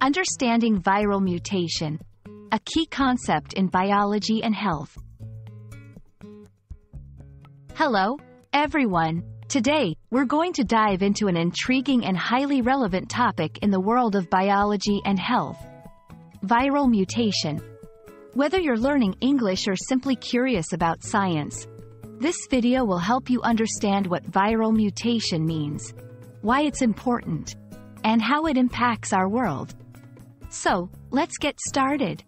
Understanding viral mutation, a key concept in biology and health. Hello, everyone. Today, we're going to dive into an intriguing and highly relevant topic in the world of biology and health. Viral mutation. Whether you're learning English or simply curious about science, this video will help you understand what viral mutation means, why it's important, and how it impacts our world. So, let's get started.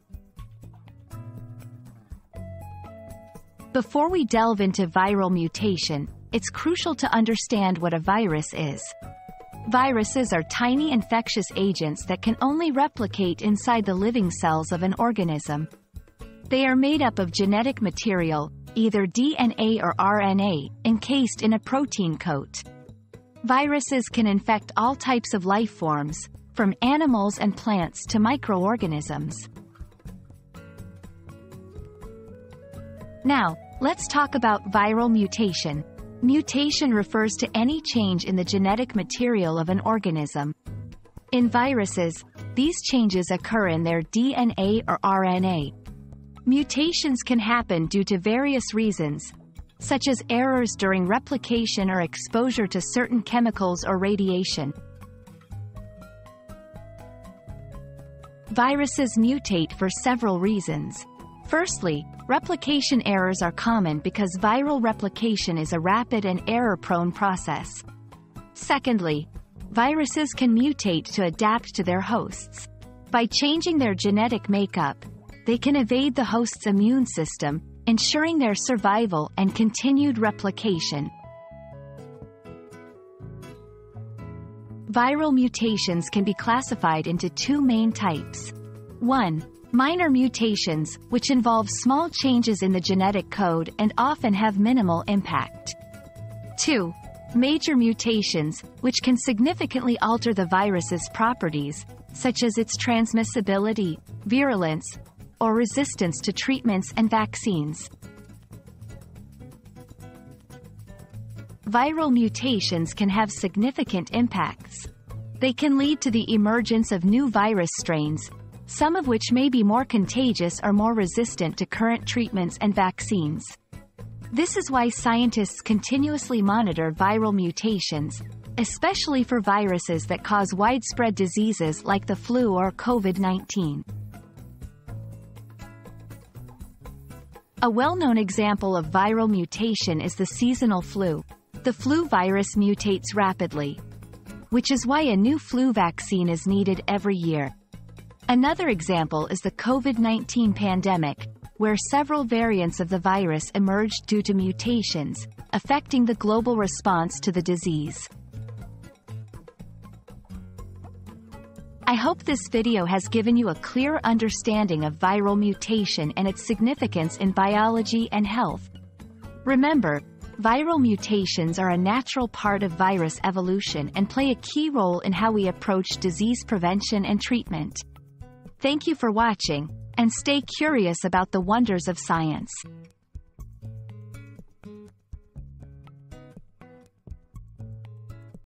Before we delve into viral mutation, it's crucial to understand what a virus is. Viruses are tiny infectious agents that can only replicate inside the living cells of an organism. They are made up of genetic material, either DNA or RNA, encased in a protein coat. Viruses can infect all types of life forms, from animals and plants to microorganisms. Now, let's talk about viral mutation. Mutation refers to any change in the genetic material of an organism. In viruses, these changes occur in their DNA or RNA. Mutations can happen due to various reasons, such as errors during replication or exposure to certain chemicals or radiation. Viruses mutate for several reasons. Firstly, replication errors are common because viral replication is a rapid and error-prone process. Secondly, viruses can mutate to adapt to their hosts. By changing their genetic makeup, they can evade the host's immune system, ensuring their survival and continued replication. Viral mutations can be classified into two main types. 1. Minor mutations, which involve small changes in the genetic code and often have minimal impact. 2. Major mutations, which can significantly alter the virus's properties, such as its transmissibility, virulence, or resistance to treatments and vaccines. Viral mutations can have significant impacts. They can lead to the emergence of new virus strains, some of which may be more contagious or more resistant to current treatments and vaccines. This is why scientists continuously monitor viral mutations, especially for viruses that cause widespread diseases like the flu or COVID-19. A well-known example of viral mutation is the seasonal flu. The flu virus mutates rapidly, which is why a new flu vaccine is needed every year. Another example is the COVID-19 pandemic, where several variants of the virus emerged due to mutations, affecting the global response to the disease. I hope this video has given you a clear understanding of viral mutation and its significance in biology and health. Remember, Viral mutations are a natural part of virus evolution and play a key role in how we approach disease prevention and treatment. Thank you for watching, and stay curious about the wonders of science.